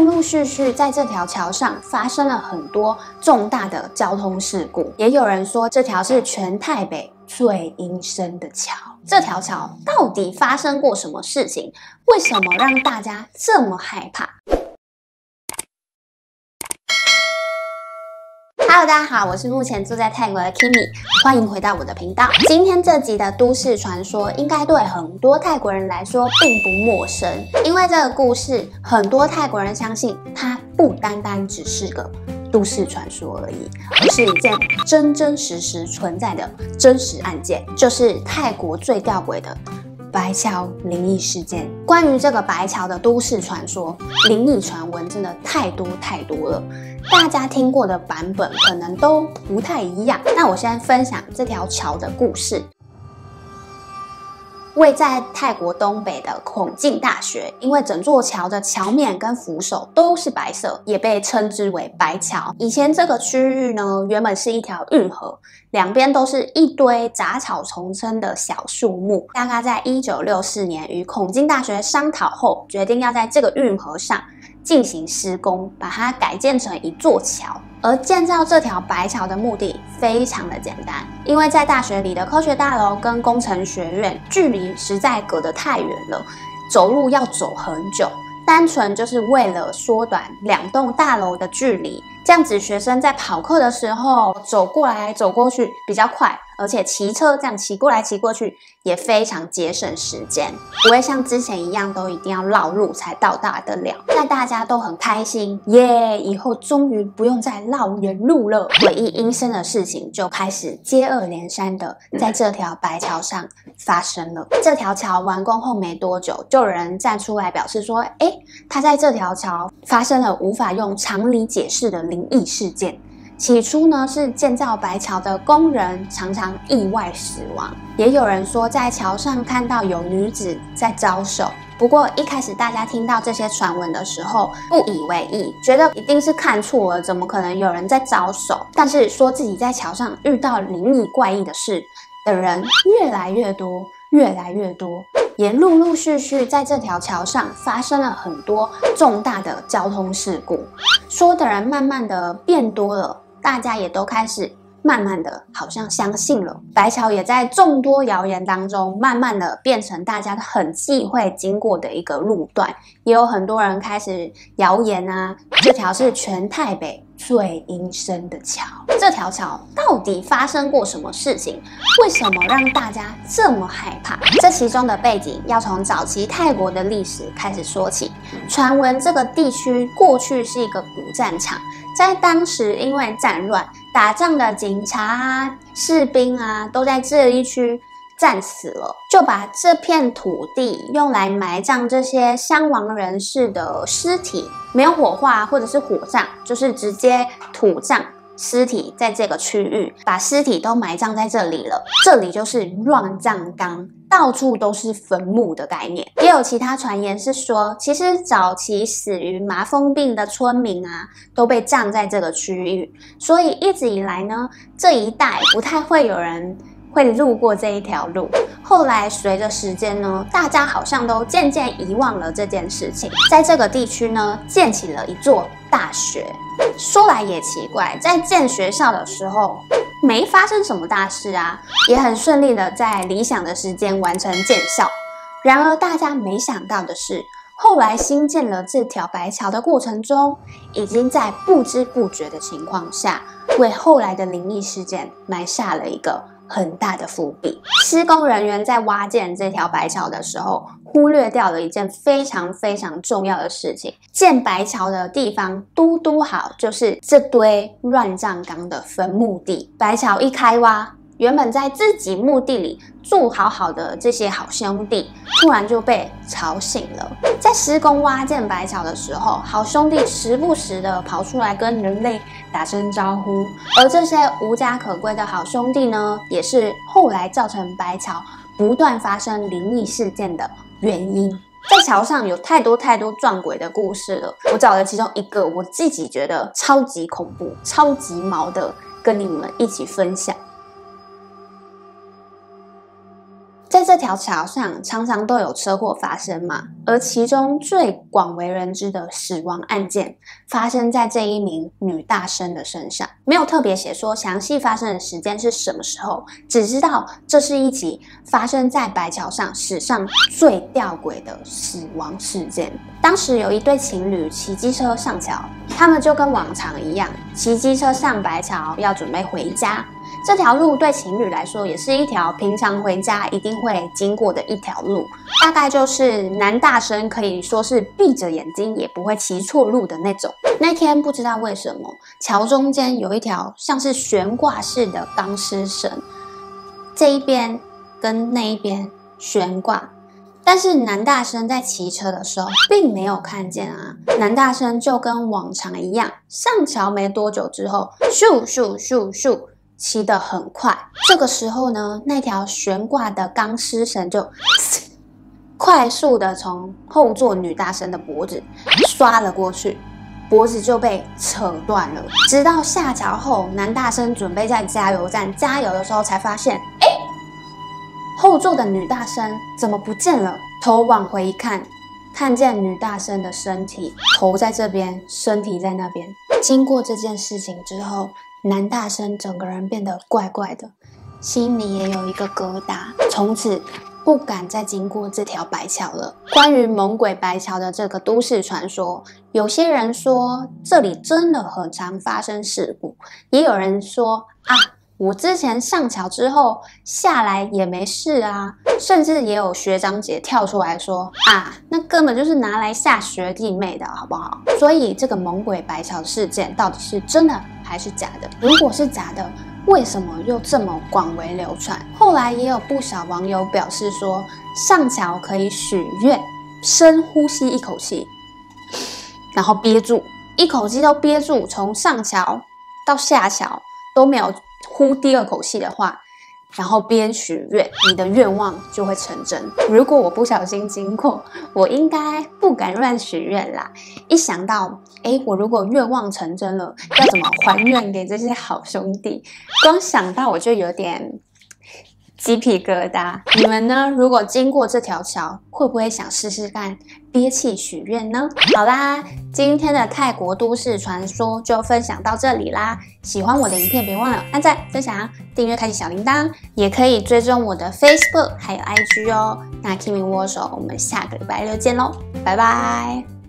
陆陆续续在这条桥上发生了很多重大的交通事故，也有人说这条是全台北最阴森的桥。这条桥到底发生过什么事情？为什么让大家这么害怕？Hello，大家好，我是目前住在泰国的 Kimi，欢迎回到我的频道。今天这集的都市传说应该对很多泰国人来说并不陌生，因为这个故事很多泰国人相信它不单单只是个都市传说而已，而是一件真真实实存在的真实案件，就是泰国最吊诡的。白桥灵异事件，关于这个白桥的都市传说、灵异传闻，真的太多太多了。大家听过的版本可能都不太一样。那我先分享这条桥的故事。位在泰国东北的孔敬大学，因为整座桥的桥面跟扶手都是白色，也被称之为白桥。以前这个区域呢，原本是一条运河，两边都是一堆杂草丛生的小树木。大概在一九六四年，与孔敬大学商讨后，决定要在这个运河上。进行施工，把它改建成一座桥。而建造这条白桥的目的非常的简单，因为在大学里的科学大楼跟工程学院距离实在隔得太远了，走路要走很久。单纯就是为了缩短两栋大楼的距离，这样子学生在跑课的时候走过来走过去比较快。而且骑车这样骑过来骑过去也非常节省时间，不会像之前一样都一定要绕路才到达得了。在大家都很开心，耶！以后终于不用再绕远路了。诡异阴森的事情就开始接二连三的在这条白桥上发生了。这条桥完工后没多久，就有人站出来表示说：“哎，他在这条桥发生了无法用常理解释的灵异事件。”起初呢，是建造白桥的工人常常意外死亡，也有人说在桥上看到有女子在招手。不过一开始大家听到这些传闻的时候，不以为意，觉得一定是看错了，怎么可能有人在招手？但是说自己在桥上遇到灵异怪异的事的人越来越多，越来越多，也陆陆续续在这条桥上发生了很多重大的交通事故，说的人慢慢的变多了。大家也都开始慢慢的，好像相信了白桥，也在众多谣言当中，慢慢的变成大家很忌讳经过的一个路段。也有很多人开始谣言啊，这条是全台北最阴森的桥。这条桥到底发生过什么事情？为什么让大家这么害怕？这其中的背景要从早期泰国的历史开始说起。传闻这个地区过去是一个古战场。在当时，因为战乱，打仗的警察啊、士兵啊，都在这一区战死了，就把这片土地用来埋葬这些伤亡人士的尸体，没有火化或者是火葬，就是直接土葬。尸体在这个区域，把尸体都埋葬在这里了。这里就是乱葬岗，到处都是坟墓的概念。也有其他传言是说，其实早期死于麻风病的村民啊，都被葬在这个区域。所以一直以来呢，这一带不太会有人会路过这一条路。后来随着时间呢，大家好像都渐渐遗忘了这件事情。在这个地区呢，建起了一座大学。说来也奇怪，在建学校的时候没发生什么大事啊，也很顺利的在理想的时间完成建校。然而大家没想到的是，后来新建了这条白桥的过程中，已经在不知不觉的情况下，为后来的灵异事件埋下了一个很大的伏笔。施工人员在挖建这条白桥的时候。忽略掉了一件非常非常重要的事情，建白桥的地方嘟嘟好，就是这堆乱葬岗的坟墓地。白桥一开挖，原本在自己墓地里住好好的这些好兄弟，突然就被吵醒了。在施工挖建白桥的时候，好兄弟时不时的跑出来跟人类打声招呼，而这些无家可归的好兄弟呢，也是后来造成白桥不断发生灵异事件的。原因在桥上有太多太多撞鬼的故事了，我找了其中一个，我自己觉得超级恐怖、超级毛的，跟你们一起分享。这条桥上常常都有车祸发生嘛，而其中最广为人知的死亡案件发生在这一名女大生的身上，没有特别写说详细发生的时间是什么时候，只知道这是一起发生在白桥上史上最吊诡的死亡事件。当时有一对情侣骑机车上桥，他们就跟往常一样骑机车上白桥，要准备回家。这条路对情侣来说也是一条平常回家一定会经过的一条路，大概就是男大生可以说是闭着眼睛也不会骑错路的那种。那天不知道为什么桥中间有一条像是悬挂式的钢丝绳，这一边跟那一边悬挂，但是男大生在骑车的时候并没有看见啊。男大生就跟往常一样，上桥没多久之后，咻咻咻咻。骑得很快，这个时候呢，那条悬挂的钢丝绳就快速的从后座女大生的脖子刷了过去，脖子就被扯断了。直到下桥后，男大生准备在加油站加油的时候，才发现，哎，后座的女大生怎么不见了？头往回一看，看见女大生的身体，头在这边，身体在那边。经过这件事情之后。男大生整个人变得怪怪的，心里也有一个疙瘩，从此不敢再经过这条白桥了。关于猛鬼白桥的这个都市传说，有些人说这里真的很常发生事故，也有人说啊，我之前上桥之后下来也没事啊，甚至也有学长姐跳出来说啊，那根本就是拿来吓学弟妹的，好不好？所以这个猛鬼白桥事件到底是真的？还是假的？如果是假的，为什么又这么广为流传？后来也有不少网友表示说，上桥可以许愿，深呼吸一口气，然后憋住，一口气都憋住，从上桥到下桥都没有呼第二口气的话。然后边许愿，你的愿望就会成真。如果我不小心经过，我应该不敢乱许愿啦。一想到，哎，我如果愿望成真了，要怎么还愿给这些好兄弟？光想到我就有点。鸡皮疙瘩，你们呢？如果经过这条桥，会不会想试试看憋气许愿呢？好啦，今天的泰国都市传说就分享到这里啦。喜欢我的影片，别忘了按赞、分享、订阅、开启小铃铛，也可以追踪我的 Facebook 还有 IG 哦。那 Kimi 握手，我们下个礼拜六见喽，拜拜。